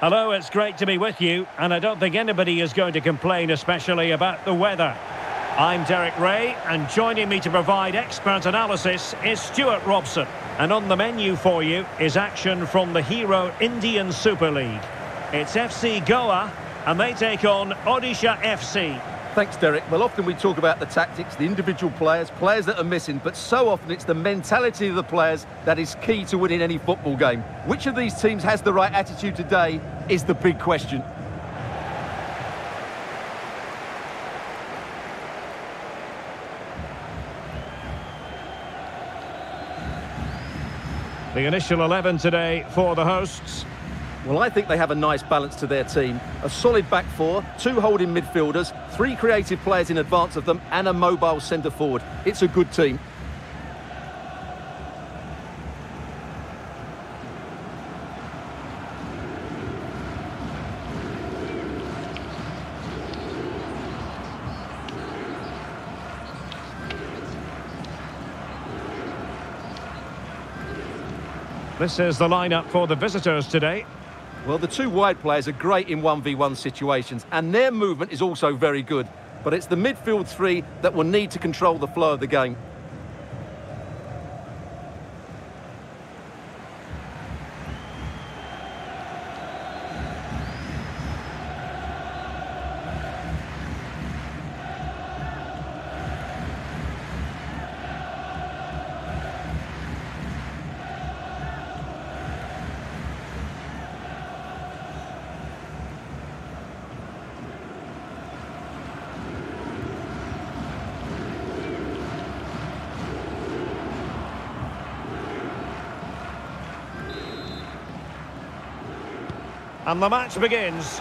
Hello, it's great to be with you, and I don't think anybody is going to complain, especially about the weather. I'm Derek Rae, and joining me to provide expert analysis is Stewart Robson. And on the menu for you is action from the Hero Indian Super League. It's FC Goa, and they take on Odisha FC. Thanks, Derek. Well, often we talk about the tactics, the individual players, players that are missing, but so often it's the mentality of the players that is key to winning any football game. Which of these teams has the right attitude today is the big question. The initial 11 today for the hosts. Well, I think they have a nice balance to their team. A solid back four, two holding midfielders, three creative players in advance of them, and a mobile centre forward. It's a good team. This is the lineup for the visitors today. Well, the two wide players are great in 1v1 situations, and their movement is also very good. But it's the midfield three that will need to control the flow of the game. And the match begins.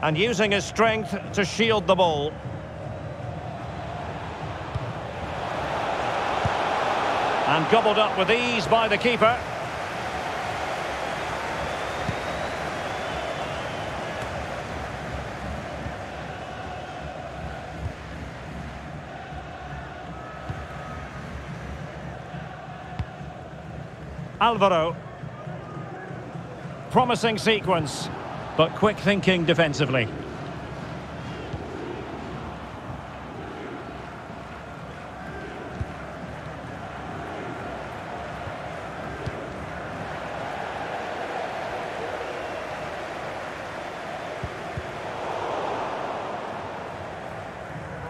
And using his strength to shield the ball. And gobbled up with ease by the keeper. Alvaro. Promising sequence, but quick thinking defensively.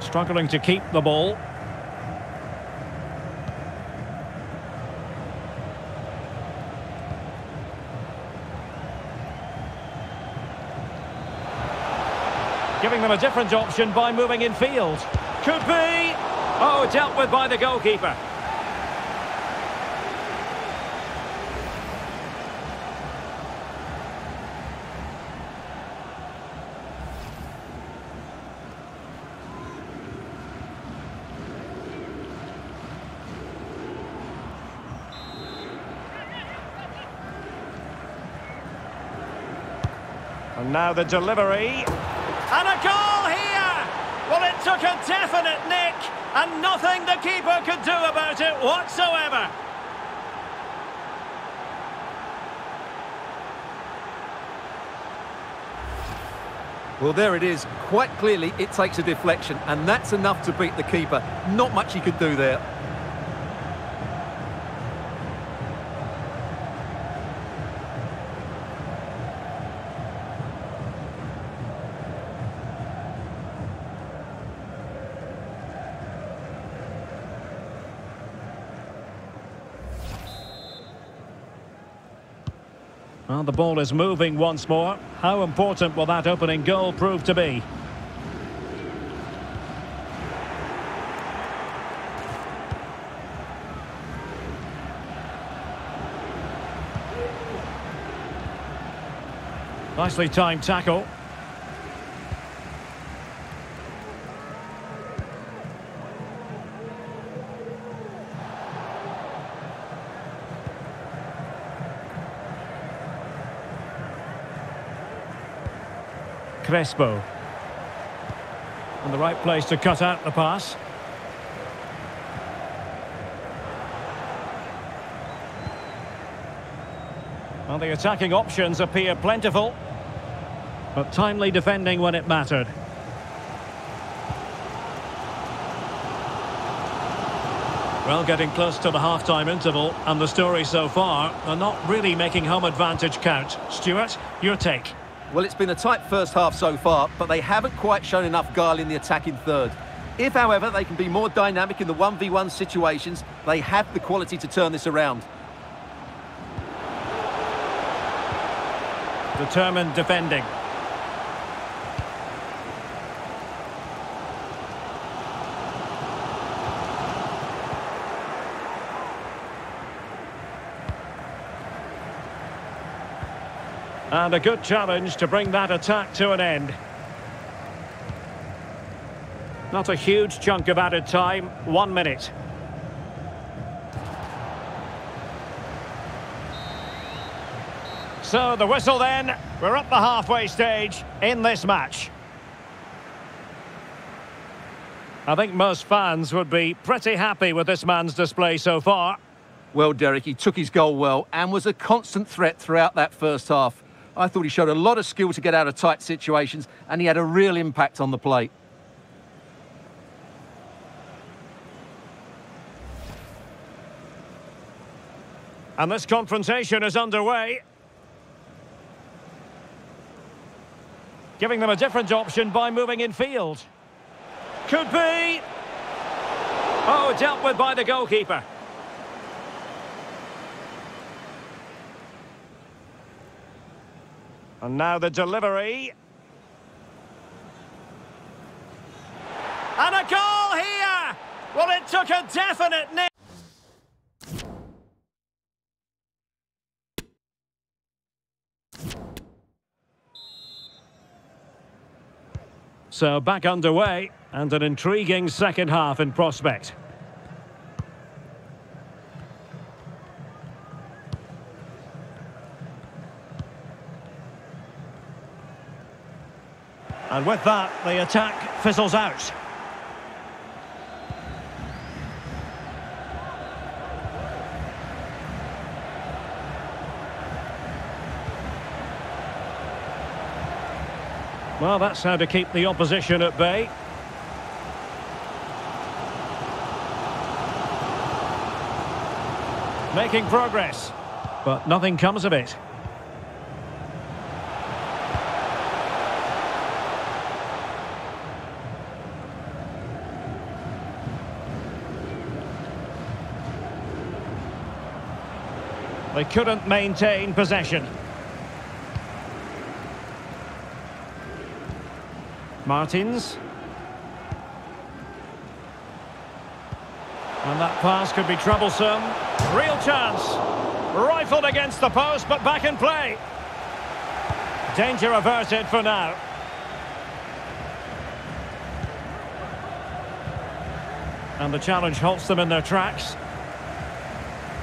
Struggling to keep the ball. Giving them a different option by moving in field. Could be. Oh, dealt with by the goalkeeper. And now the delivery. And a goal here! Well, it took a definite nick, and nothing the keeper could do about it whatsoever. Well, there it is. Quite clearly, it takes a deflection, and that's enough to beat the keeper. Not much he could do there. Well, the ball is moving once more. How important will that opening goal prove to be? Nicely timed tackle. Crespo. And the right place to cut out the pass. Well, the attacking options appear plentiful. But timely defending when it mattered. Well, getting close to the half-time interval, and the story so far are not really making home advantage count. Stewart, your take? Well, it's been a tight first half so far, but they haven't quite shown enough guile in the attacking third. If, however, they can be more dynamic in the 1v1 situations, they have the quality to turn this around. Determined defending. And a good challenge to bring that attack to an end. Not a huge chunk of added time, one minute. So the whistle then, we're at the halfway stage in this match. I think most fans would be pretty happy with this man's display so far. Well, Derek, he took his goal well and was a constant threat throughout that first half. I thought he showed a lot of skill to get out of tight situations and he had a real impact on the plate. And this confrontation is underway. Giving them a different option by moving in field. Could be. Oh, dealt with by the goalkeeper. And now the delivery. And a goal here! Well, it took a definite nip. So back underway and an intriguing second half in prospect. And with that, the attack fizzles out. Well, that's how to keep the opposition at bay. Making progress, but nothing comes of it. They couldn't maintain possession. Martins. And that pass could be troublesome. Real chance. Rifled against the post, but back in play. Danger averted for now. And the challenge halts them in their tracks.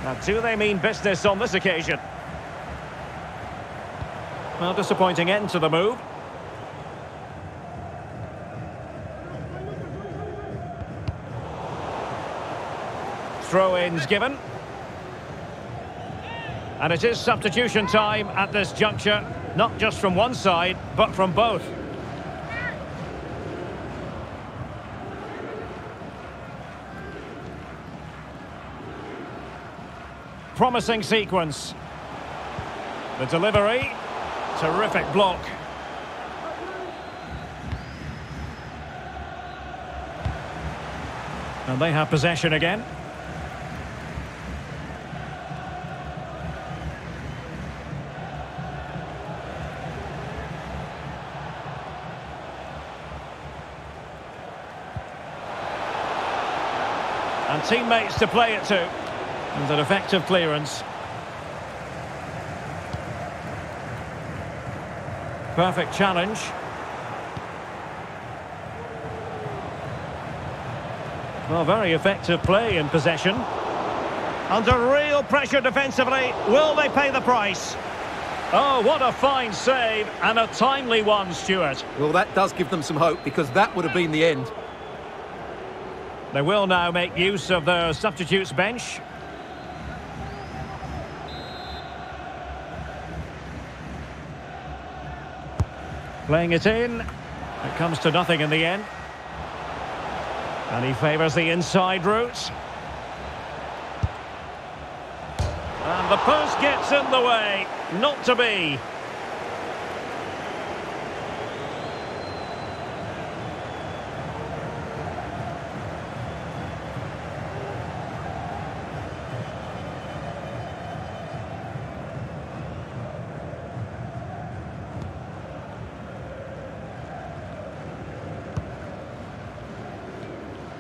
Now, do they mean business on this occasion? Well, disappointing end to the move. Throw-ins given. And it is substitution time at this juncture, not just from one side, but from both. Promising sequence. The delivery. Terrific block. And they have possession again. And teammates to play it to. And an effective clearance. Perfect challenge. Well, very effective play in possession. Under real pressure defensively. Will they pay the price? Oh, what a fine save and a timely one, Stewart. Well, that does give them some hope because that would have been the end. They will now make use of their substitutes bench. Playing it in. It comes to nothing in the end. And he favours the inside route. And the post gets in the way. Not to be.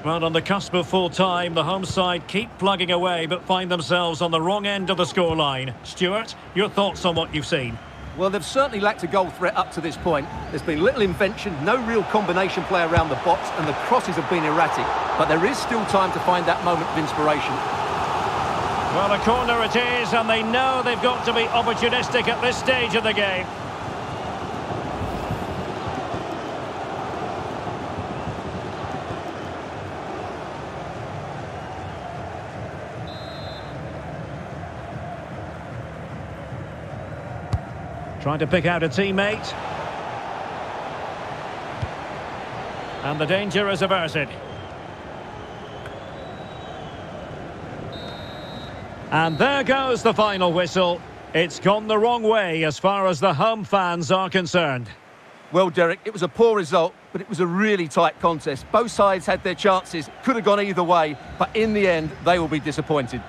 Well, on the cusp of full time, the home side keep plugging away but find themselves on the wrong end of the scoreline. Stewart, your thoughts on what you've seen? Well, they've certainly lacked a goal threat up to this point. There's been little invention, no real combination play around the box, and the crosses have been erratic. But there is still time to find that moment of inspiration. Well, a corner it is, and they know they've got to be opportunistic at this stage of the game. Trying to pick out a teammate. And the danger is averted. And there goes the final whistle. It's gone the wrong way as far as the home fans are concerned. Well, Derek, it was a poor result, but it was a really tight contest. Both sides had their chances, could have gone either way, but in the end, they will be disappointed.